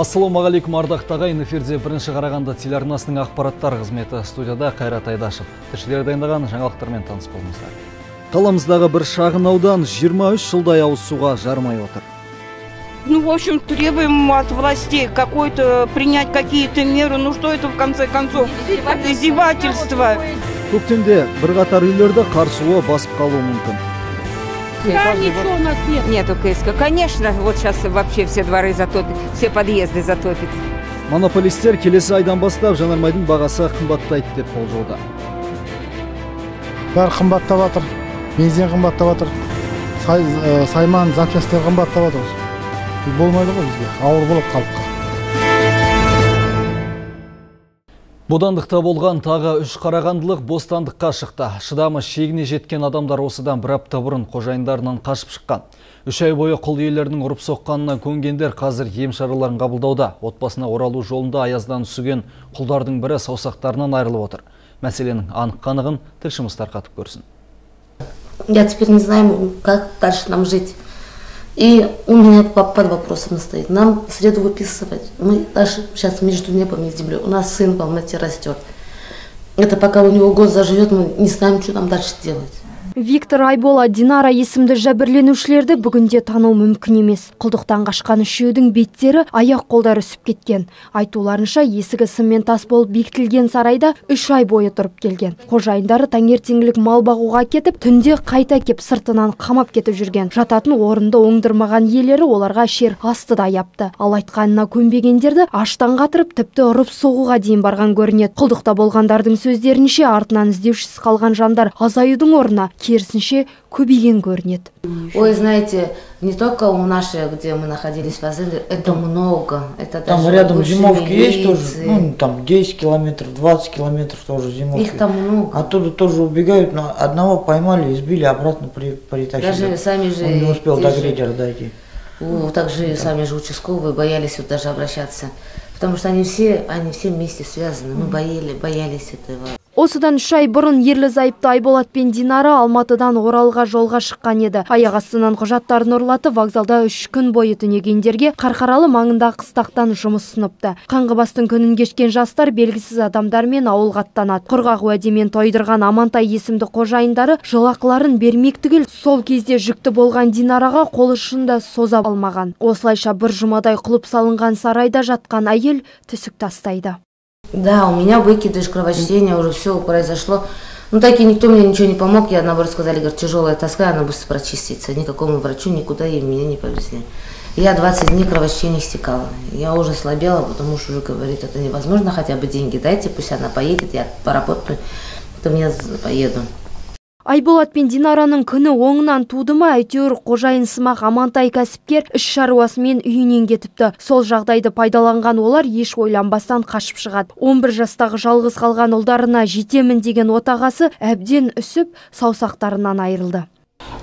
ассалаумағалейкум ардақты ағайын эфирде бірінші қарағанды телеарнасының ақпараттар қызметі студияда қайрат айдашев тілшілер дайындаған жаңалықтармен таныс болыңыздар қаламыздағы бір шағын аудан 23 жылдай ауыз суға жармай отыр Ну, в общем, требуем от властей какой-то принять какие-то меры. Ну, что это в конце концов? Издевательство. көктемде бірқатар үйлерді қар суы басып қалуы мүмкін Да, ничего у нас нет. Нету КСК. Конечно, вот сейчас вообще все дворы затопит, все подъезды затопит. монополистер келесі айдан бастап жанармайдың бағасы қымбаттайды деп болжауда бәрі қымбаттап жатыр бензин қымбаттап жатыр сай, ә, сайман запчастьтер қымбаттап жатыр болмайды ғой бізге ауыр болады халыққа Бодандықта болған тағы үш қарағандылық бостандыққа шықты. Шыдамы шегіне жеткен адамдар осыдан бір апта бұрын қожайындарынан қашып шыққан. Үш ай бойы құл иелерінің ұрып соққанына көнгендер қазір ем шараларын қабылдауда. Отбасына оралу жолында аяздан түсіген құлдардың бірі саусақтарынан айырылып отыр. Мәселенің анық қанығын тілшіміз тарқатып көрсін. Я теперь не знаю, как дальше нам жить. И у меня под вопросом стоит. Нам среду выписывать. Мы даже сейчас между небом и землей. У нас сын в комнате растет. Это пока у него год заживет, мы не знаем, что нам дальше делать. Виктор Айбола Динара есімді жәбірленушілерді бүгінде тану мүмкін емес. Құлдықтан қашқан үшеудің беттері аяқ қолдары үсіп кеткен. Айтуларынша есігі сыммен тас болып бекітілген сарайда үш ай бойы тұрып келген. Қожайындары таңертеңгілік мал бағуға кетіп, түнде қайта кеп сыртынан қамап кетіп жүрген. Жататын орынды оңдырмаған иелері оларға шер асты да аяпты. Ал айтқанына көнбегендерді аштан қатырып, тіпті ұрып соғуға дейін барған көрінеді. Құлдықта болғандардың сөздерінше артынан іздеушісіз қалған жандар азаюдың орнына керісінше көбейген көрінеді Ой, знаете, не только у нашей, где мы находились в Азеле, это много. Это Там даже рядом бывшие зимовки есть тоже, милиции. ну там 10 километров, 20 километров тоже зимовки. Их там много. Оттуда тоже убегают, но одного поймали, избили, обратно при, притащили. Даже сами же Он не успел те до же- грейдера дойти. О, также сами же участковые боялись вот даже обращаться. Потому что они все, они все вместе связаны. Мы бояли, боялись этого. Осыдан үш ай бұрын ерлі зайыпты айболат пен динара алматыдан оралға жолға шыққан еді. Аяқ астынан құжаттарын ұрлатып вокзалда үш күн бойы түнегендерге қарқаралы маңындағы қыстақтан жұмыс ұсыныпты қаңғыбастың күнін кешкен жастар белгісіз адамдармен ауылға аттанады. Құрғақ уәдемен тойдырған амантай есімді қожайындары жолақыларын бермек түгел сол кезде жүкті болған динараға қол ұшын да соза алмаған. Осылайша бір жұмадай құлып салынған сарайда жатқан әйел түсік тастайды. Да, у меня выкидыш, кровотечение, уже все произошло. Ну так и никто мне ничего не помог. Я наоборот сказали, говорят, тяжелая тоска, она быстро прочистится. Никакому врачу никуда и меня не повезли. Я 20 дней кровотечение стекала. Я уже слабела, потому что уже говорит, это невозможно, хотя бы деньги дайте, пусть она поедет, я поработаю, потом я поеду. Айболат пен Динараның күні оңынан туды ма әйтеуір қожайын сымақ амантай кәсіпкер іс шаруасымен үйінен кетіпті. Сол жағдайды пайдаланған олар еш ойланбастан қашып шығады. 11 жастағы жалғыз қалған ұлдарына жетемін деген отағасы әбден үсіп саусақтарынан айырылды.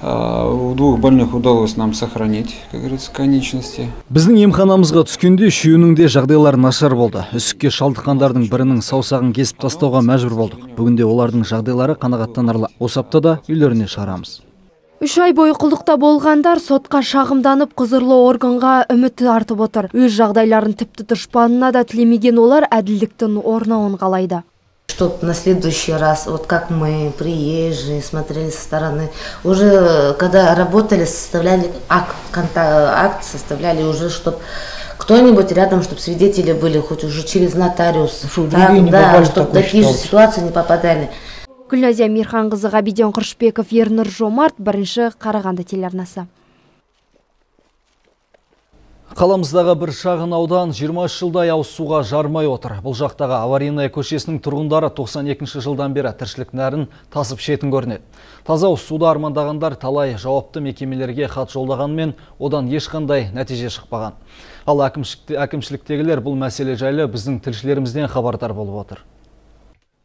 А, У двух больных удалось нам сохранить, как говорится, конечности. Біздің емханамызға түскенде үшеуінің де жағдайлары нашар болды. Үсікке шалдыққандардың бірінің саусағын кесіп тастауға мәжбүр болдық. Бүгінде олардың жағдайлары қанағаттанарлық. Осы аптада үйлеріне шығарамыз. Үш ай бойы құлдықта болғандар сотқа шағымданып құзырлы органға үміт артып отыр. Өз жағдайларын тіпті дұшпанына да тілемеген олар әділдіктің орнауын қалайды. Чтоб на следующий раз, вот как мы, приезжие, смотрели со стороны, уже э, когда работали, составляли акт, конта- акт составляли уже, чтобы кто-нибудь рядом, чтобы свидетели были, хоть уже через нотариус. Чтоб Так, другие не да, попали в чтобы такую такие же ситуацию. ситуации не попадали. Гүлназия Мирханқызы Ғабиден Құршбеков Ернұр Жомарт бірінші Қарағанды телеарнасы. Қаламыздағы бір шағын аудан 20 жылдай ауыз суға жармай отыр. Бұл жақтағы аварийная көшесінің тұрғындары 92 жылдан бері тіршілік нәрін тасып шетін көрінеді. Таза суды армандағандар талай жауапты мекемелерге хат жолдағанмен одан ешқандай нәтиже шықпаған. Ал әкімшілікте- әкімшіліктегілер бұл мәселе жайлы біздің тілшілерімізден хабардар болып отыр.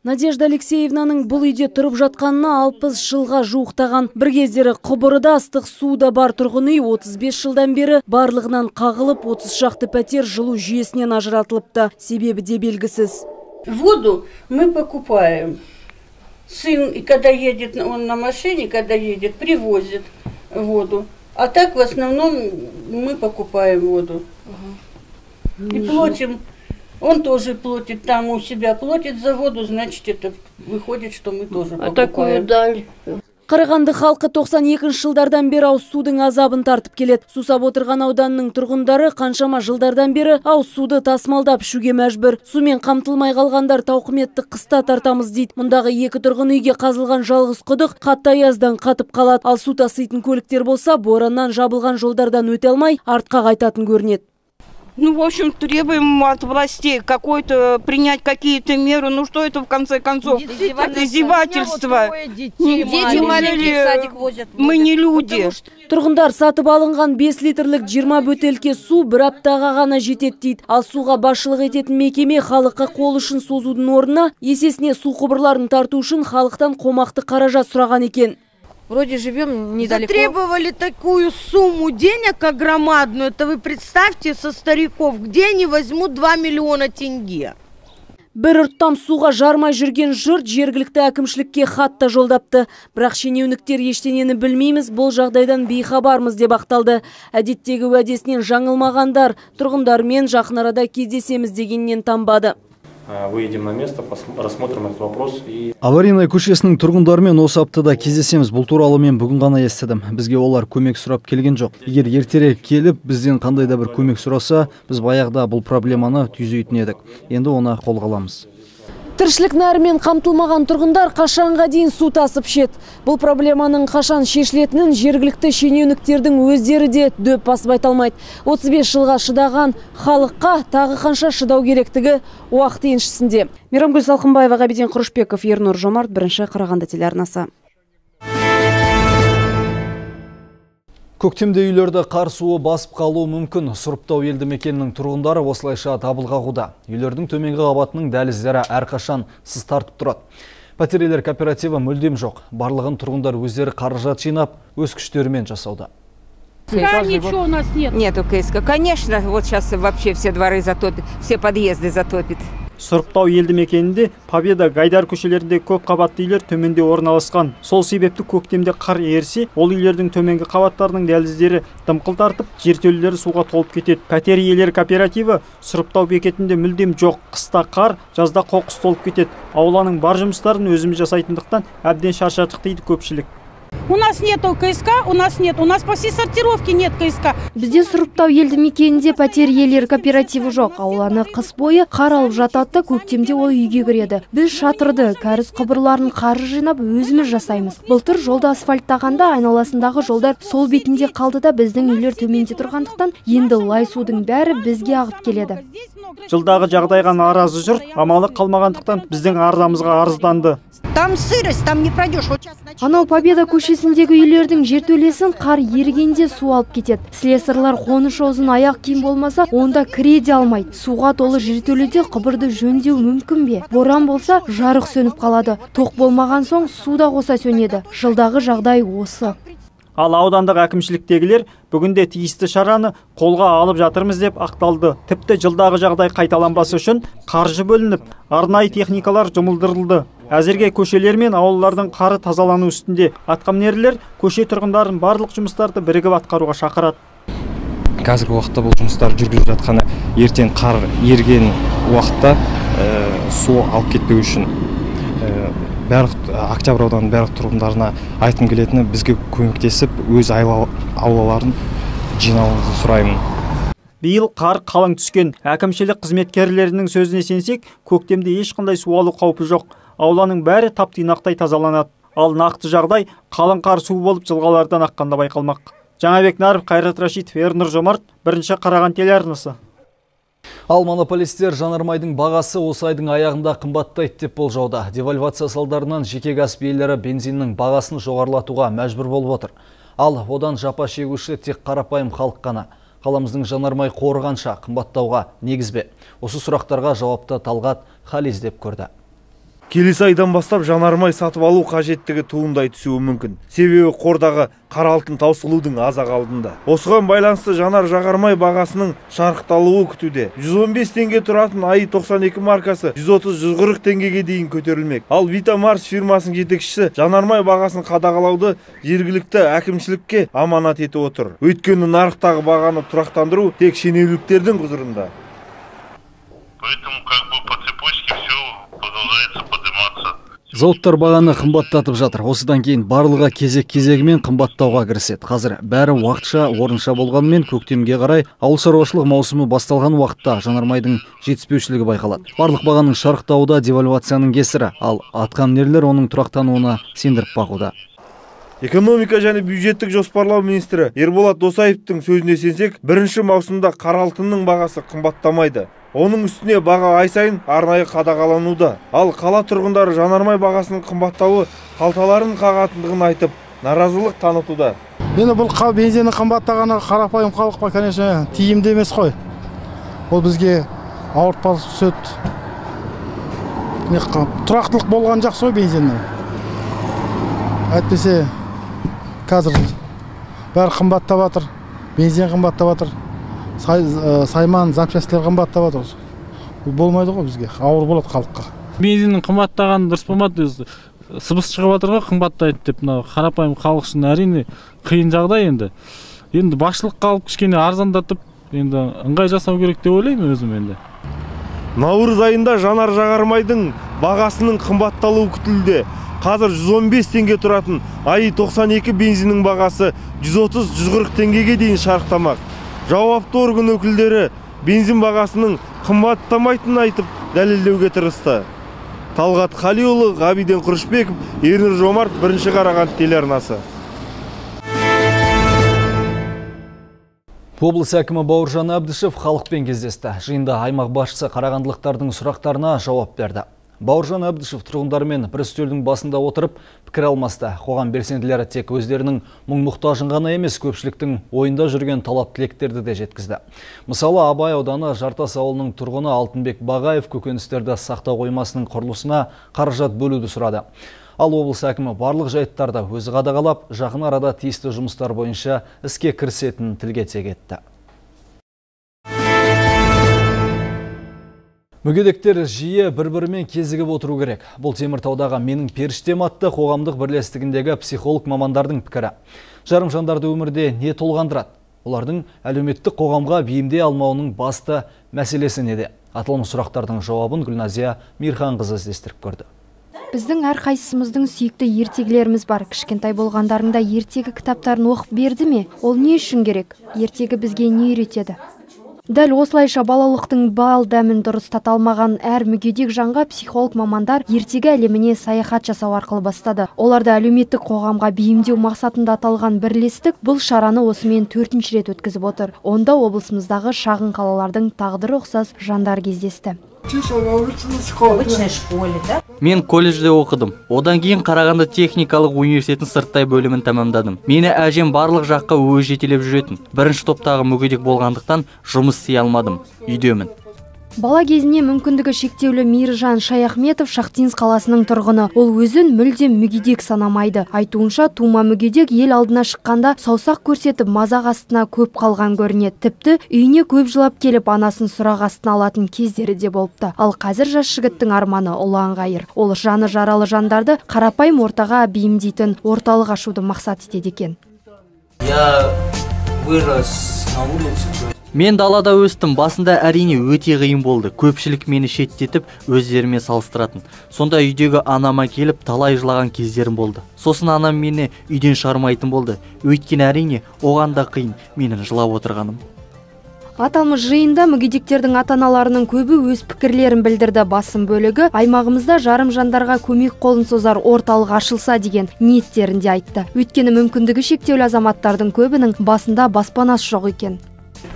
Надежда Алексеевнаның бұл үйде тұрып жатқанына 60 жылға жуықтаған. Бір кездері құбырыда ыстық суда бар тұрғын үй 35 жылдан бері барлығынан қағылып 30 шақты пәтер жылу жүйесінен ажыратылыпты. Себебі де белгісіз. Воду мы покупаем. Сын, и когда едет он на машине, когда едет, привозит воду. А так в основном мы покупаем воду. И платим. Он тоже платит, там у себя платит за воду, значит, это выходит, что мы тоже А такую даль. Қарағанды халқы 92 жылдардан бері ауыз судың азабын тартып келеді. Сусап отырған ауданның тұрғындары қаншама жылдардан бері ауыз суды тасымалдап ішуге мәжбүр. Сумен қамтылмай қалғандар тауқыметті қыста тартамыз дейді. Мұндағы екі тұрғын үйге қазылған жалғыз құдық қатты аяздан қатып қалады. Ал су таситын көліктер болса, бораннан жабылған жолдардан өте алмай артқа қайтатын көрінеді. Ну, в общем, требуем от властей какой-то принять какие-то меры. Ну, что это в конце концов? Это издевательство. Дети маленькие в садик возят. Мы не люди. Тұрғындар сатып алынған 5 литрлік 20 бөтелке су бір аптаға ғана жетеді дейді. Ал суға басшылық ететін мекеме халыққа қол ұшын созудың орнына есесіне су құбырларын тарту үшін халықтан қомақты қаражат сұраған екен. Вроде живем недалеко. Затребовали такую сумму денег огромадную. Это вы представьте со стариков, где они возьмут 2 миллиона тенге. Бір ұрттам суға жармай жүрген жұрт жергілікті әкімшілікке хат та жолдапты. Бірақ шенеуніктер ештеңені білмейміз, бұл жағдайдан бейхабармыз деп ақталды. Әдеттегі уәдесінен жаңылмағандар, тұрғындармен жақын арада кездесеміз дегеннен танбады. Выедем на место, рассмотрим этот вопрос и... Аварийная көшесінің тұрғындарымен осы аптада кездесеміз. Бұл туралы мен бүгін ғана естідім. Бізге олар көмек сұрап келген жоқ. Егер ертерек келіп, бізден қандай да бір көмек сұраса, біз баяғыда бұл проблеманы түйзейтін едік. Енді оны қолға аламыз. Тіршілік нәрімен қамтылмаған тұрғындар қашанға дейін су тасып шет. Бұл проблеманың қашан шешілетінін жергілікті шенеуніктердің өздері де дөп басып айта алмайды. 35 жылға шыдаған халыққа тағы қанша шыдау керектігі уақыт еншісінде. Мейрамгүл Салқынбаева, Ғабиден Құрышбеков, Ернұр Жомарт, бірінші Қарағанды телеарнасы. Көктемде үйлерді қар суы басып қалуы мүмкін. Сұрыптау елді мекенінің тұрғындары осылайша дабыл қағуда. Үйлердің төменгі қабатының дәліздері әрқашан сыз тартып тұрады. Пәтер кооперативі мүлдем жоқ. Барлығын тұрғындар өздері қаражат жинап, өз күштерімен жасауда. Ничего у нас нет. Нету КСК. Конечно, вот сейчас вообще все дворы затопит, все подъезды затопит. Сұрыптау елді мекенінде победа гайдар көп қабатты үйлер төменде орналасқан. Сол себепті көктемде қар ерсе ол үйлердің төменгі қабаттарының дәліздері дымқыл тартып жертөлелері суға толып кетеді. Пәтер иелері кооперативі сұрыптау бекетінде мүлдем жоқ. Қыста қар жазда қоқыс толып кетеді. Ауланың бар жұмыстарын өзіміз жасайтындықтан әбден шаршадық дейді көпшілік. У нас нету КСК, у нас нет. У нас по всей сортировке нет КСК. Бізде сұрыптау елді мекенінде пәтер иелері кооперативі жоқ. Ауланы қыс бойы қар алып жатады көктемде ол үйге кіреді. Біз шатырды, кәріз құбырларын қаржы жинап өзіміз жасаймыз. Былтыр жолда асфальттағанда айналасындағы жолдар сол бетінде қалды да біздің үйлер төменде тұрғандықтан енді лай судың бәрі бізге ағып келеді. Жылдағы жағдайға наразы жұрт амалы қалмағандықтан біздің арзамызға арызданды. Там сырость, там не пройдешь. Анау Победа көшесіндегі үйлердің жертөлесін қар ерігенде су алып кетеді. Слесарлар қоныш озын аяқ киім болмаса, онда кіре де алмайды. Суға толы жертөледе құбырды жөндеу мүмкін бе? Боран болса, жарық сөніп қалады. Тоқ болмаған соң суда қоса сөнеді. Жылдағы жағдай осы. Ал аудандық әкімшіліктегілер бүгінде тиісті шараны қолға алып жатырмыз деп ақталды. Тіпті жылдағы жағдай қайталанбасы үшін қаржы бөлініп, арнайы техникалар жұмылдырылды. Әзірге көшелер мен ауылдардың қары тазалану үстінде. Атқамінерлер көше тұрғындарын барлық жұмыстарды бірігіп атқаруға шақырады. Қазіргі уақытта бұл жұмыстар жүргізіліп жатқаны ертең қар ерген уақытта су алып кетпеу үшін барлық октябрь ауданының барлық тұрғындарына айтқым келетіні бізге көмектесіп өз аулаларын жинауыңызды сұраймын биыл қар қалың түскен әкімшілік қызметкерлерінің сөзіне сенсек көктемде ешқандай су алу қаупі жоқ ауланың бәрі тап тұйнақтай тазаланады ал нақты жағдай қалың қар су болып жылғалардан аққанда байқалмақ жаңабек нарып қайрат рашитов ернұр жомарт бірінші қараған телеарнасы Ал монополистер жанармайдың бағасы осы айдың аяғында қымбаттайды деп болжауда. Девальвация салдарынан жеке газ иелері бензиннің бағасын жоғарлатуға мәжбүр болып отыр. Ал одан жапа шегуші тек қарапайым халық қана. Қаламыздың жанармай қоры қанша қымбаттауға негізбе. Осы сұрақтарға жауапты Талғат Хал іздеп көрді. Келесі айдан бастап жанармай сатып алу қажеттігі туындай түсуі мүмкін. Себебі қордағы қара алтын таусылудың аз ақ алдында. Осыған байланысты жанар жағармай бағасының шарықталуы күтуде. 115 теңге тұратын аи 92 маркасы 130-140 теңгеге дейін көтерілмек. Ал витамарс фирмасының жетекшісі жанармай бағасын қадағалауды жергілікті әкімшілікке аманат етіп отыр. Өйткені нарықтағы бағаны тұрақтандыру тек шенеуніктердің құзырында. Поэтому как зауыттар бағаны қымбаттатып жатыр. Осыдан кейін барлығы кезек кезегімен қымбаттауға кіріседі. Қазір бәрі уақытша орынша болғанымен көктемге қарай ауыл шаруашылық маусымы басталған уақытта жанармайдың жетіспеушілігі байқалады. Барлық бағаның шарықтауы да девальвацияның кесірі. Ал атқамінерлер оның тұрақтануына сендіріп бақуда экономика және бюджеттік жоспарлау министрі ерболат досаевтың сөзіне сенсек бірінші маусымда қара алтынның бағасы қымбаттамайды. Оның үстіне баға ай сайын арнайы қадағалануда. Ал қала тұрғындары жанармай бағасының қымбаттауы қалталарын қағатындығын айтып наразылық танытуда. Енді бұл бензиннің қымбаттағаны қарапайым халыққа конечно тиімді емес қой. Ол бізге ауыртпалық түседі тұрақтылық болған жақсы ғой бензиннің. Әйтпесе қазір бәрі қымбаттап жатыр бензин қымбаттап жатыр. Сай, ә, сайман запчастьтер қымбаттап жатыр бұл болмайды ғой бізге. Ауыр болады халыққа. Бензиннің қымбаттағаны дұрыс болмады өзі сыбыс шығып жатыр ғой қымбаттайды деп мына қарапайым халық үшін әрине қиын жағдай енді. Енді басшылыққа алып кішкене арзандатып енді ыңғай жасау керек деп ойлаймын өзім енді. Наурыз айында жанар жағармайдың бағасының қымбатталуы күтілуде. Қазір 115 теңге тұратын аи 92 бензиннің бағасы 130-140 теңгеге дейін шарықтамақ. Жауапты орган өкілдері бензин бағасының қымбаттамайтынын айтып дәлелдеуге тырысты. Талғат қалиұлы ғабиден құрышбеков ернұр жомарт бірінші қарағанды телеарнасы. Облыс әкімі бауыржан әбдішев халықпен кездесті. Жиында аймақ басшысы қарағандылықтардың сұрақтарына жауап берді. Бауыржан әбдішев тұрғындармен бір үстелдің басында отырып пікір алмасты. Қоғам белсенділері тек өздерінің мұң мұқтажын ғана емес көпшіліктің ойында жүрген талап тілектерді де жеткізді. Мысалы абай ауданы жартас ауылының тұрғыны алтынбек бағаев көкөністерді сақтау қоймасының құрылысына қаражат бөлуді сұрады. Ал облыс әкімі барлық жайттарды өзі қадағалап жақын арада тиісті жұмыстар бойынша іске кірісетінін тілге мүгедектер жиі бір-бірімен кезігіп отыру керек. Бұл теміртаудағы менің періштем атты қоғамдық бірлестігіндегі психолог мамандардың пікірі. Жарым жандарды өмірде не толғандырады? Олардың әлеуметтік қоғамға бейімдей алмауының басты мәселесі неде? Аталмыш сұрақтардың жауабын гүлназия мирханқызы іздестіріп көрді. Біздің әрқайсымыздың сүйікті ертегілеріміз бар. Кішкентай болғандарыңда ертегі кітаптарын оқып берді ме? Ол не үшін керек? Ертегі бізге не үйретеді? Дәл осылайша балалықтың бал дәмін дұрыс тата алмаған әр мүгедек жанға психолог мамандар ертегі әлеміне саяхат жасау арқылы бастады. Оларды әлеуметтік қоғамға бейімдеу мақсатында аталған бірлестік бұл шараны осымен төртінші рет өткізіп отыр. Онда облысымыздағы шағын қалалардың тағдыры ұқсас жандар кездесті. Обычной школе да? Мен колледжде оқыдым. Одан кейін қарағанды техникалық университетін сырттай бөлімін тәмамдадым. Мені әжем барлық жаққа өзі жетелеп жүретін. Бірінші топтағы мүгедек болғандықтан жұмыс істей алмадым. Үйдемін. Бала кезіне мүмкіндігі шектеулі мейіржан шаяхметов шахтинск қаласының тұрғыны. Ол өзін мүлдем мүгедек санамайды. Айтуынша тума мүгедек ел алдына шыққанда саусақ көрсетіп мазақ астына көп қалған көрінеді. Тіпті үйіне көп жылап келіп анасын сұрақ астына алатын кездері де болыпты. Ал қазір жас жігіттің арманы ұлан ғайыр ол жаны жаралы жандарды қарапайым ортаға бейімдейтін орталық ашуды мақсат етеді екен. Я вырос на улице. Мен далада өстім басында әрине өте қиын болды. Көпшілік мені шеттетіп өздеріме салыстыратын. Сонда үйдегі анама келіп талай жылаған кездерім болды. Сосын анам мені үйден шығармайтын болды. Өйткені әрине оған да қиын. Менің жылап отырғаным. Аталмыш жиында мүгедектердің ата аналарының көбі өз пікірлерін білдірді. Басым бөлігі аймағымызда жарым жандарға көмек қолын созар орталық ашылса деген ниеттерін де айтты. Өйткені мүмкіндігі шектеулі азаматтардың көбінің басында баспанасы жоқ екен.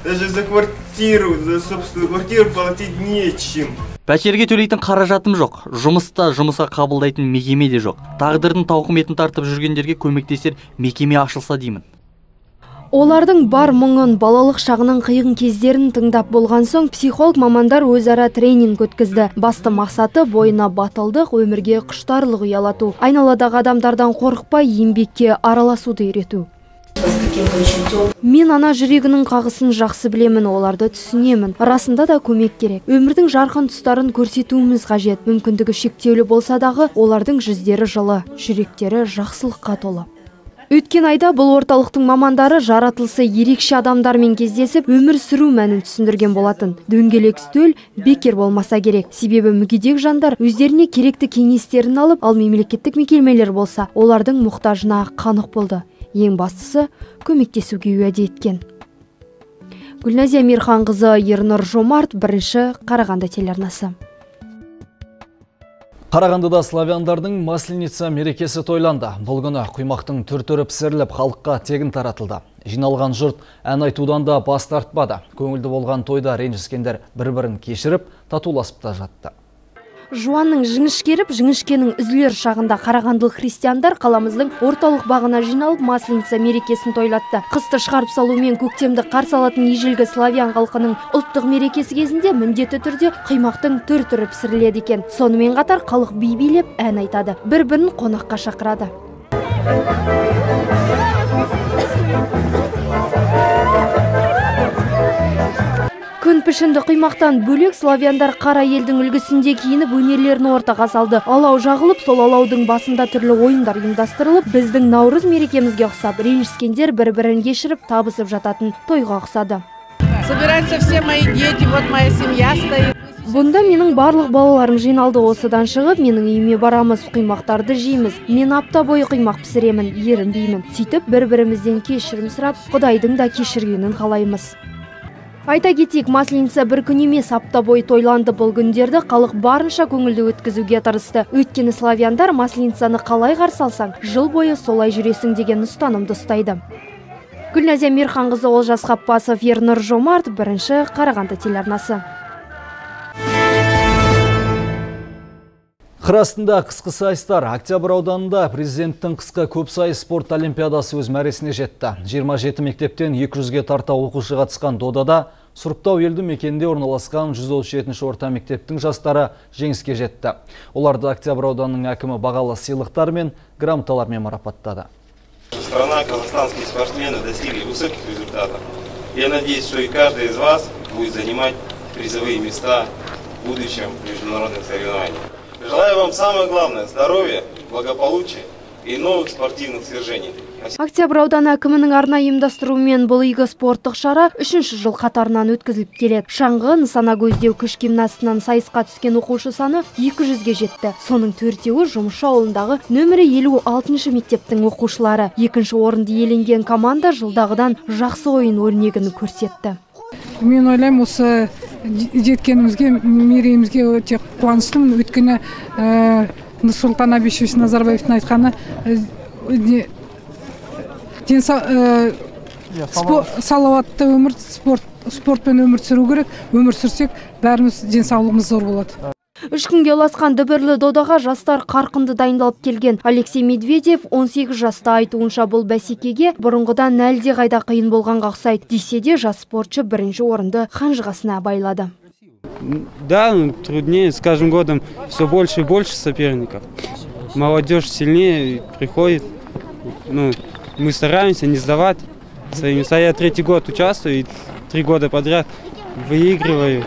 Даже за квартиру за собственную квартиру платить нечем. Пәтерге төлейтін қаражатым жоқ. Жұмыста жұмысқа қабылдайтын мекеме де жоқ. Тағдырдың тауқыметін тартып жүргендерге көмектесер мекеме ашылса деймін. Олардың бар мұңын балалық шағының қиын кездерін тыңдап болған соң психолог мамандар өзара тренинг өткізді. Басты мақсаты бойына батылдық өмірге құштарлық ұялату. Айналадағы адамдардан қорықпай еңбекке араласуды үйрету. Мен ана жүрегінің қағысын жақсы білемін оларды түсінемін. Расында да көмек керек. Өмірдің жарқын тұстарын көрсетуіміз қажет. Мүмкіндігі шектеулі болса дағы олардың жүздері жылы жүректері жақсылыққа толы. Өткен айда бұл орталықтың мамандары жаратылысы ерекше адамдармен кездесіп өмір сүру мәнін түсіндірген болатын. Дөңгелек үстел бекер болмаса керек. Себебі мүгедек жандар өздеріне керекті кеңестерін алып ал мемлекеттік мекемелер болса олардың мұқтажына қанық болды. Ең бастысы көмектесуге уәде еткен гүлназия мейірханқызы ернұр жомарт бірінші қарағанды телеарнасы Қарағандыда славяндардың Масленица мерекесі тойланды. Бұл күні құймақтың түр-түрі пісіріліп, халыққа тегін таратылды. Жиналған жұрт ән айтудан да бас тартпады. Көңілді болған тойда ренжіскендер бір-бірін кешіріп, татуласып та жатты жуанның жіңішкеріп жіңішкенің үзілер шағында қарағандылық христиандар қаламыздың орталық бағына жиналып масленица мерекесін тойлатты. Қысты шығарып салу мен көктемді қарсы алатын ежелгі славян халқының ұлттық мерекесі кезінде міндетті түрде қимақтың түр түрі пісіріледі екен. Сонымен қатар халық би билеп ән айтады. Бір бірін қонаққа шақырады. Пішінді қимақтан бөлек славяндар қара елдің үлгісінде киініп өнерлерін ортаға салды алау жағылып сол алаудың басында түрлі ойындар ұйымдастырылып біздің наурыз мерекемізге ұқсап ренжіскендер бір бірін кешіріп табысып жататын тойға ұқсады собираются все мои дети вот моя семья стоит Бұнда менің барлық балаларым жиналды осыдан шығып, менің үйіме барамыз, қимақтарды жейміз. Мен апта бойы қимақ пісіремін, ерінбеймін. Сөйтіп бір-бірімізден кешірім сұрап, Құдайдың да кешіргенін қалаймыз. Айта кетейік, Масленица бір күн емес апта бойы тойланды бұл күндерді халық барынша көңілді өткізуге тырысты. Өйткені славяндар Масленицаны қалай қарсы алсаң, жыл бойы солай жүресің деген ұстанымды ұстайды. Гүлназия Мирханқызы Олжас Қаппасов, Ернұр Жомарт, бірінші Қарағанды телеарнасы. Қыр астында қысқы сайыстар Октябрь ауданында президенттің қысқы көпсайыс спорт олимпиадасы өз мәресіне жетті. 27 мектептен 200-ге тарта оқушы қатысқан додада Сұрыптау елді мекенде орналасқан 137 орта мектептің жастары жеңіске жетті. Оларды Октябрь ауданының әкімі бағалы сыйлықтар мен грамоталармен марапаттады. Страна казахстанские спортсмены достигли высоких результатов. Я надеюсь, что и каждый из вас будет занимать призовые места в будущем международных соревнованиях. Желаю вам самое главное – здоровья, благополучия и новых спортивных свержений. Октябрь ауданы әкімінің арна ұйымдастыруымен бұл игі спорттық шара үшінші жыл қатарынан өткізіліп келеді. Шаңғы нысана көздеу күш гимнастынан сайысқа түскен оқушы саны 200-ге жетті. Соның төртеуі жұмысшы ауылындағы нөмірі 56 мектептің оқушылары. Екінші орынды иеленген команда жылдағыдан жақсы ойын өрнегін көрсетті. Мен ойлаймын осы жеткенімізге мерейімізге өте қуаныштымын. Өйткені нұрсұлтан абишевич назарбаевтың айтқаны салауатты өмір спорт спортпен өмір сүру керек. Өмір сүрсек бәріміз денсаулығымыз зор болады. Үш күнге ұласқан дүбірлі додаға жастар қарқынды дайындалып келген. Алексей медведев 18 жаста айтуынша бұл бәсекеге бұрынғыдан әлде қайда қиын болғанға ұқсайды десе де жас спортшы бірінші орынды қанжығасына байлады. Да труднее с каждым годом все больше и больше соперников. Молодежь сильнее приходит. Ну мы стараемся не сдавать места я третий год участвую и три года подряд выигрываю.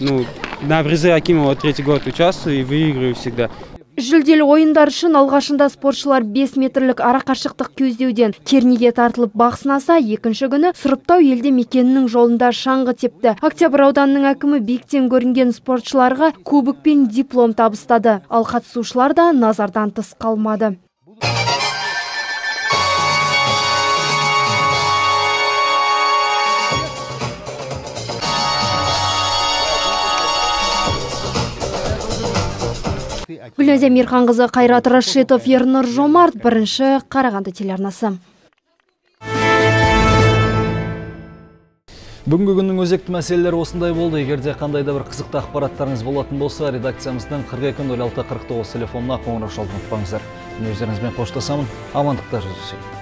Ну на призы акимова третий год участвую и выигрываю всегда. Жүлделі ойындар үшін алғашында спортшылар 5 метрлік арақашықтық көздеуден кернеге тартылып бақ сынаса екінші күні сұрыптау елді мекенінің жолында шаңғы тепті. Октябрь ауданының әкімі биіктен көрінген спортшыларға кубок пен диплом табыстады. Ал қатысушылар да назардан тыс қалмады. Гүлназия мейірханқызы қайрат рашитов ернұр жомарт бірінші қарағанды телеарнасы Бүгінгі күннің өзекті мәселелері осындай болды. Егерде қандай да бір қызықты ақпараттарыңыз болатын болса, редакциямыздың 42 06 49 телефонына қоңырау шалуды ұмытпаңыздар. Мен өздеріңізбен қоштасамын. Амандықта жүздесейік.